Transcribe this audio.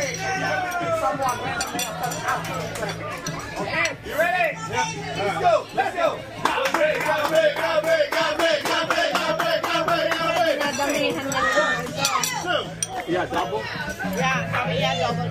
Someone randomly Okay, you ready? Let's go. Let's go. Pinadamihan niya lang. Yeah, double. Yeah, niya double.